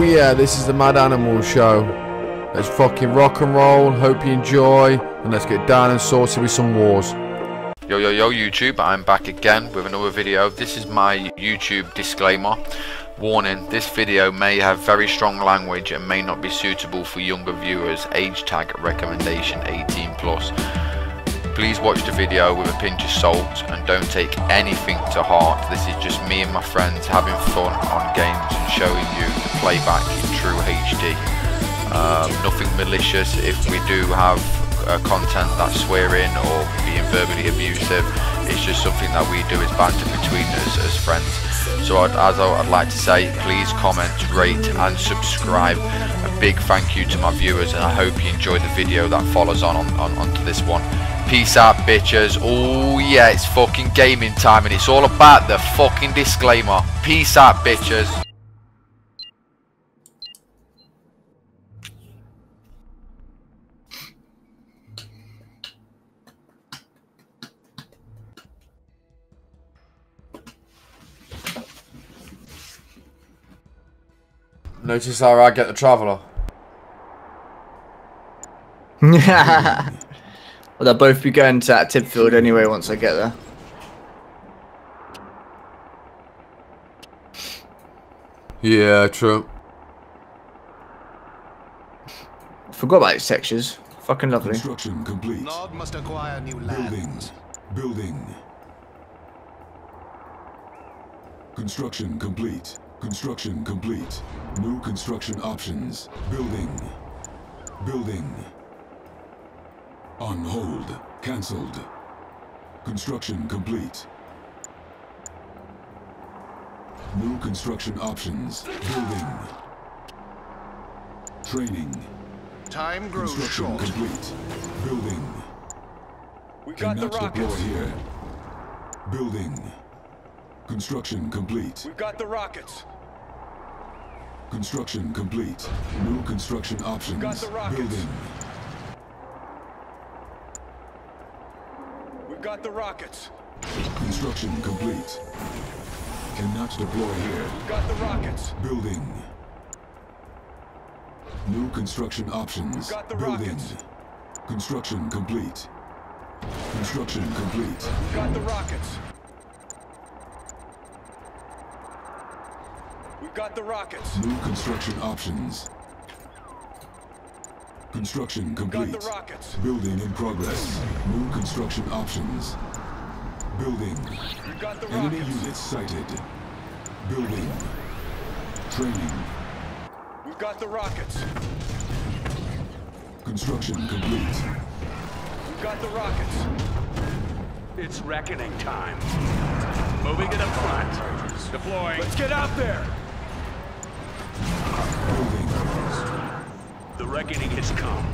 Oh yeah, this is the Mad Animal Show. Let's fucking rock and roll. Hope you enjoy, and let's get down and sorted with some wars. Yo yo yo YouTube, I'm back again with another video. This is my YouTube disclaimer. Warning, this video may have very strong language and may not be suitable for younger viewers. Age tag recommendation 18 plus. Please watch the video with a pinch of salt and don't take anything to heart. This is just me and my friends having fun on games and showing you playback in true HD. Um, nothing malicious if we do have uh, content that's swearing or being verbally abusive. It's just something that we do as banter between us as friends. So I'd, as I, would like to say, please comment, rate and subscribe. A big thank you to my viewers and I hope you enjoy the video that follows on, on, on onto this one. Peace out, bitches. Oh, yeah, it's fucking gaming time and it's all about the fucking disclaimer. Peace out, bitches. Notice how I get the traveller. well, they'll both be going to that tip field anyway once I get there. Yeah, true. Forgot about these textures. Fucking lovely. Construction complete. Nod must acquire new land. Buildings. Building. Construction complete. Construction complete. New construction options. Building. Building. On hold. Cancelled. Construction complete. New construction options. Building. Training. Time grows Construction short. complete. Building. We got the Cannot deploy rockets. here. Building. Construction complete. We've got the rockets. Construction complete. New construction options. got the rockets. Building. We've got the rockets. Construction complete. Cannot deploy here. We've got the rockets. Building. New construction options. got the Building. rockets. Construction complete. Construction complete. We've got the rockets. Got the rockets. New construction options. Construction Got complete. the rockets. Building in progress. New construction options. Building. We've got the Enemy rockets. units sighted. Building. Training. We've got the rockets. Construction complete. We've got the rockets. It's reckoning time. Moving to the front. Deploying. Let's get out there. The reckoning has come.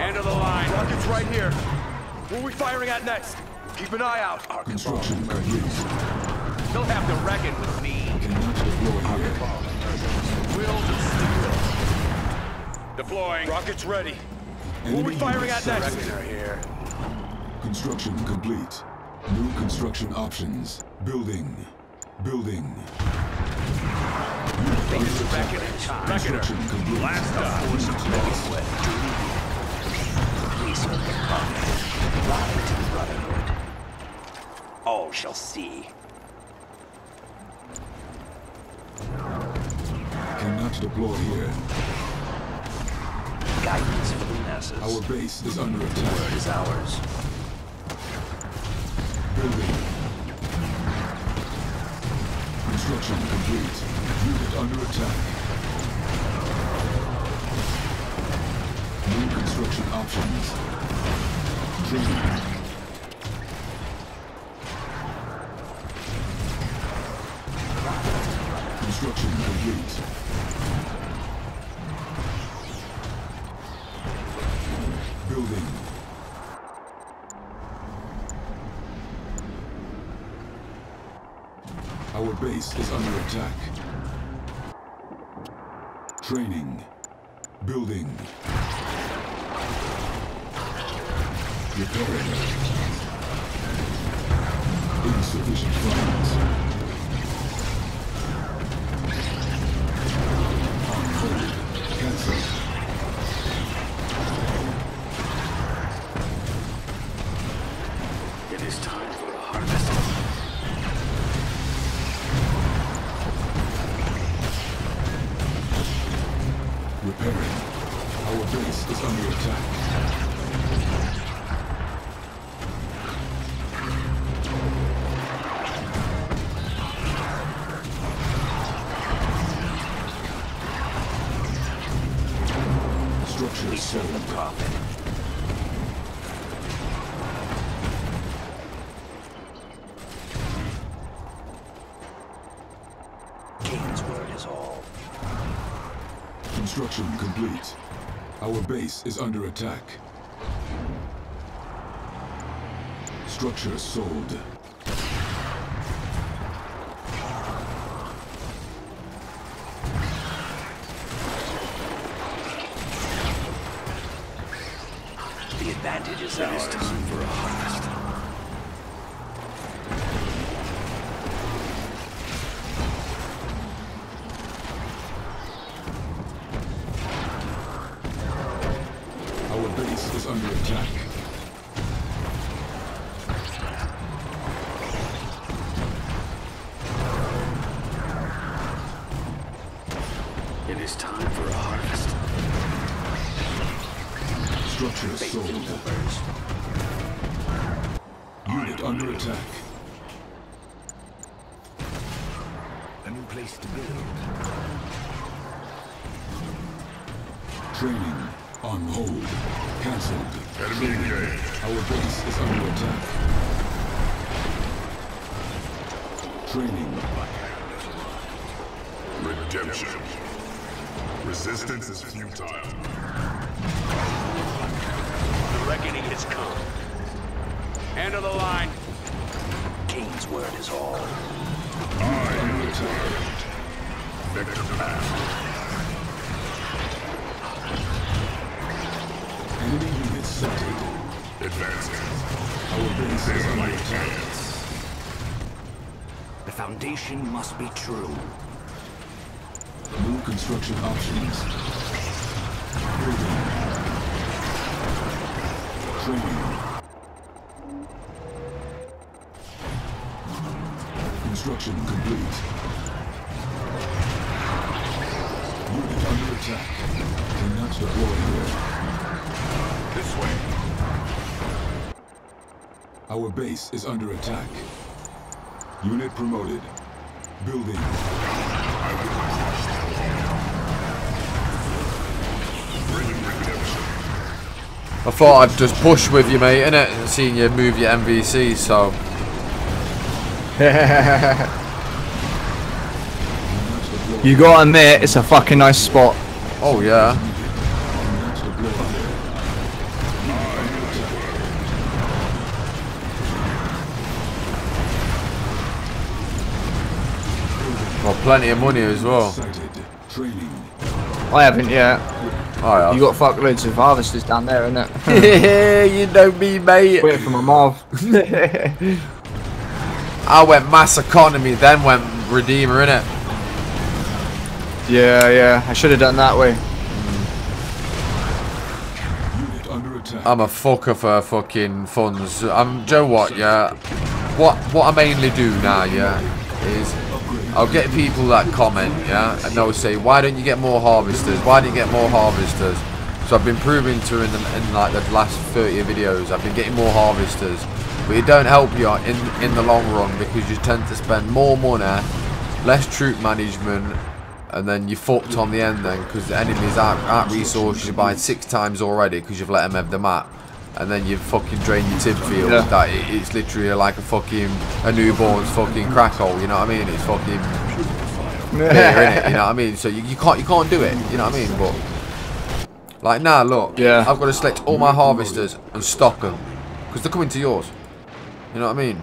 End of the line. Rockets right here. Where are we firing at next? Keep an eye out. Construction complete. They'll have to reckon with me. Deploy. Deploying. Rockets ready. Where are we firing at next? here. Construction complete. New construction options. Building. Building. It's reckoning time. Construction complete. Blast off. All shall see. Cannot deploy here. Guidance for the masses. Our base is under attack. is ours. Building. Construction complete. Unit under attack. New construction options. Training. Construction complete. Building. Our base is under attack. Training. Building. Repairing. Insufficient funds. Repairing. Base is under attack. Base is under attack. Structure sold. The advantage is ours. It is time for a It is time for a harvest. Structure sold. Unit under attack. A new place to build. Training on hold. Cancelled. Enemy engaged. Our base is under attack. Training. Redemption. Resistance is futile. The reckoning has come. End of the line. Kane's word is all. Under attack. Vector path. Enemy units sighted. Advancing. Our base is under attack. The foundation must be true. Construction options. Building. Training. Construction complete. Unit under attack. Cannot deploy here. This way. Our base is under attack. Unit promoted. Building. I thought I'd just push with you, mate, innit? And seeing you move your MVC, so. You gotta admit, it's a fucking nice spot. Oh, yeah. Cannot deploy here. Well, plenty of money as well. I haven't yet. Oh, yeah. You got fuckloads of harvesters down there, innit? you know me, mate. Waiting for my Marv. I went mass economy, then went redeemer, innit? yeah, yeah. I should have done that way. Unit under attack. I'm a fucker for fucking funds. I'm Joe. What? Yeah. What? What I mainly do now, yeah, is I'll get people that comment, yeah, and they'll say, "Why don't you get more harvesters? Why don't you get more harvesters?" So I've been proving to in, the, in like the last 30 videos, I've been getting more harvesters, but it don't help you in in the long run because you tend to spend more money, less troop management, and then you fucked on the end then because the enemies out out resources you by six times already because you've let them have the map. And then you fucking drain your tib field. Yeah. That it, it's literally like a fucking a newborn's fucking crack hole. You know what I mean? It's fucking beer, innit? You know what I mean? So you, you can't you can't do it. You know what I mean? But like now, look. Yeah. I've got to select all my harvesters and stock them because they're coming to yours. You know what I mean?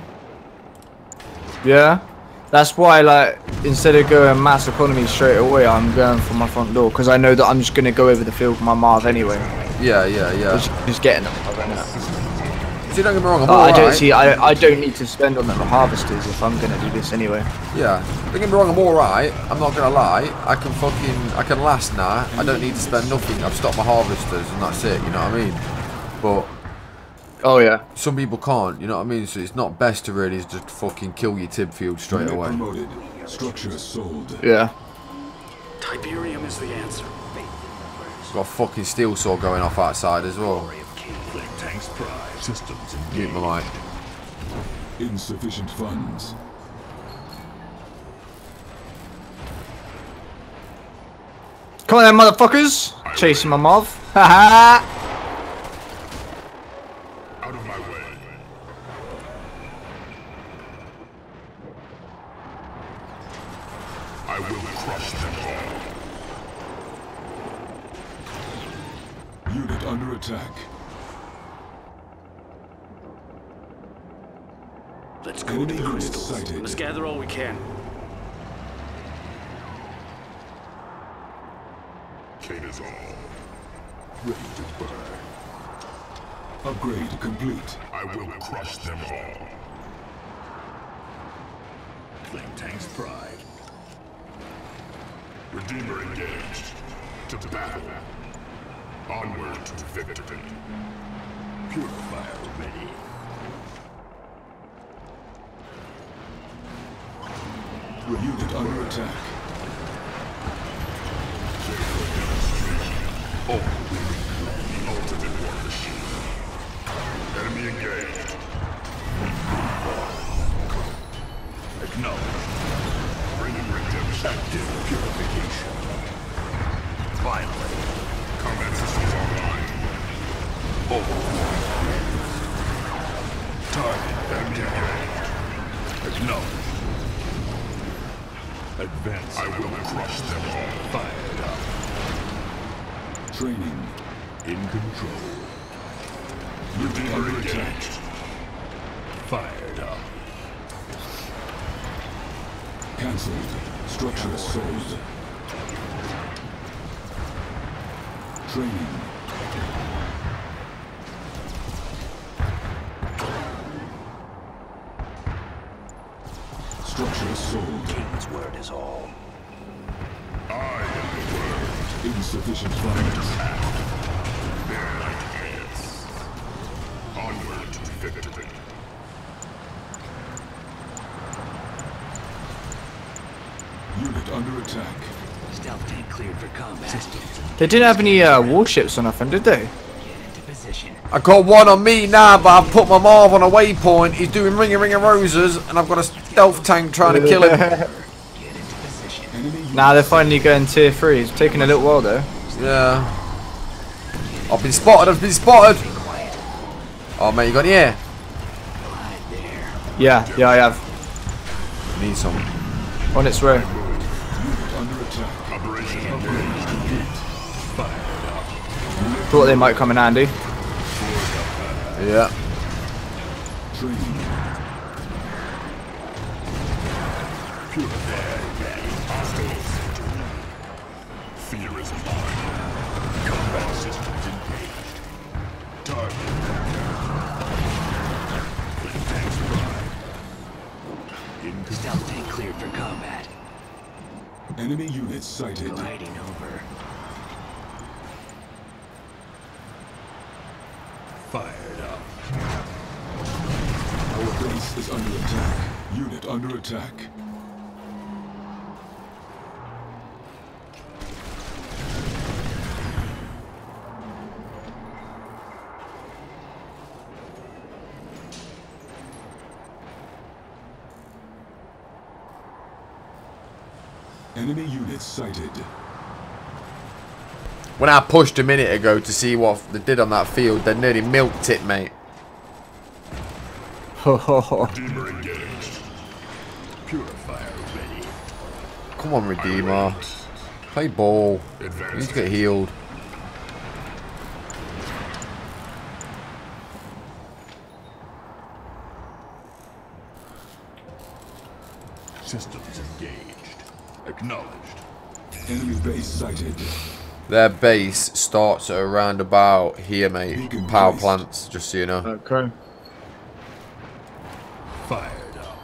Yeah. That's why, like, instead of going mass economy straight away, I'm going for my front door because I know that I'm just gonna go over the field with my Marv anyway. Yeah, yeah, yeah. Just, just getting them. See, don't get me wrong. I'm Oh, I don't alright. see. I, I don't need to spend on the harvesters if I'm gonna do this anyway. Yeah, don't get me wrong, I'm alright. I'm not gonna lie. I can fucking, I can last now. I don't need to spend nothing. I've stopped my harvesters and that's it. You know what I mean? But Oh yeah. some people can't. You know what I mean? So it's not best to really just fucking kill your tib field straight away. promoted. Structure sold. Yeah. Tiberium is the answer. Got a fucking steel saw going off outside as well. Glory of Kane. Tank's pride. Systems Mute my mic. Insufficient funds. Come on then, motherfuckers! Chasing my mov. Haha! Out of my way. I will crush them all. Unit under attack. Let's go Enemy to the unit crystals. sighted. Let's gather all we can. Kate is all. Ready to burn. Upgrade complete. I will crush them all. Flame Tank's pride. Redeemer engaged. To battle. Onward to victory. Purifier ready. Unit under attack. The Training. In control. Redeemer Under attack. Fired up. Cancelled. Structure sold. Training. Structure sold. Kane's word is all. Insufficient funds. There like ants. Onward to victory. Unit under attack. Stealth tank cleared for combat. They didn't have any uh, warships or nothing, did they? Get into position. I got one on me now, but I've put my Marv on a waypoint. He's doing ring a ring of roses, and I've got a stealth tank trying to kill him. Get into position. Enemy unit Nah, they're finally going tier 3. It's taking a little while though. Yeah. I've been spotted, I've been spotted. Oh, mate, you got the air? Yeah, yeah, I have. Need some. On its way. unit under attack. Operation engaged. Thought they might come in handy. Yeah. Training. Fear is mine. Combat systems engaged. Target. Flame tanks. In Stealth tank cleared for combat. Enemy units sighted. Gliding over. Fired up. Our base is under attack. Unit under attack. Enemy units sighted. When I pushed a minute ago to see what they did on that field, they nearly milked it, mate. Ho ho ho. Redeemer engaged. Purifier ready. Come on, Redeemer. Play ball. You need to get healed. Systems engaged. Acknowledged. Enemy base sighted. Their base starts at around about here, mate. Beacon Power placed. plants, just so you know. Okay. Fired up.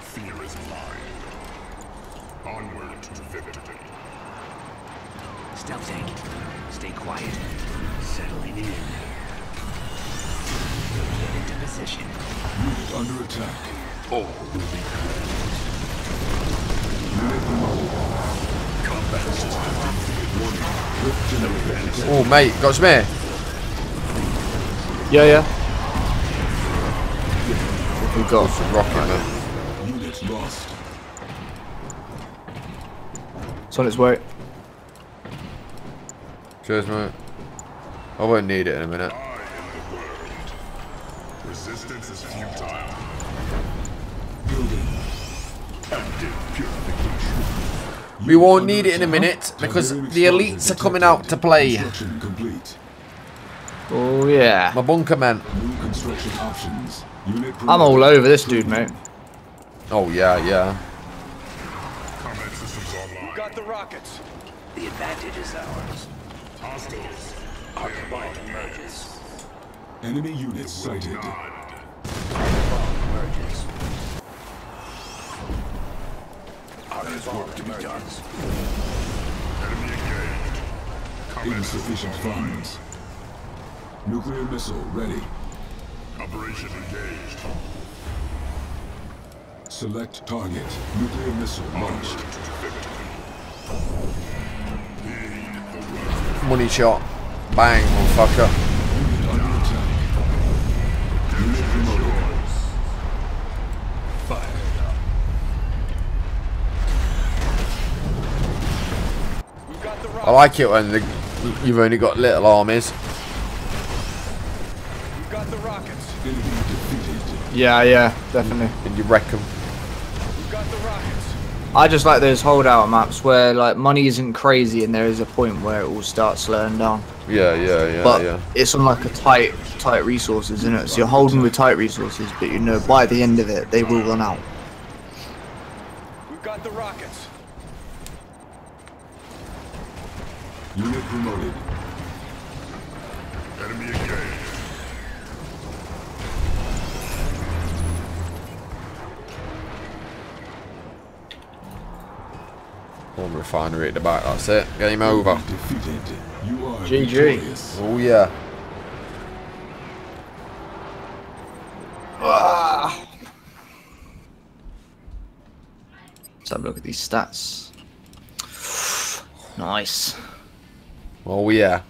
Fear is mine. Onward to victory. Stealth tank. Stay quiet. Settling in. Get into position. Unit under attack all will be Oh mate, got some air. Yeah, yeah. We got some rocket man. Units. It's on its way. Cheers, mate. I won't need it in a minute. We won't need it in a minute because the elites are coming out to play. Oh yeah. My bunker men. New construction options. Unit I'm all over this dude, mate. Oh, yeah, yeah. Combat systems online. Got the rockets. The advantage is ours. Hostiles. Archibald emerges. Enemy units sighted. Emerges. There's work to be done. Enemy engaged. Combat Insufficient funds. Nuclear missile ready. Operation engaged. Select target. Nuclear missile launched. Money shot. Bang, motherfucker. I like it when the, you've only got little armies We've got the rockets. Yeah, yeah, definitely. and you wreck them. We've got the rockets. I just like those holdout maps where like money isn't crazy and there is a point where it will start slowing down. Yeah, yeah, yeah, But yeah. it's on like a tight, tight resources, isn't it? So you're holding with tight resources, but you know by the end of it they will run out. We've got the rockets. Unit promoted. Enemy engaged. One refinery at the back, that's it. Game over. Defeated. You are GG. victorious. Oh, yeah. Let's have a look at these stats. Nice. Oh, yeah.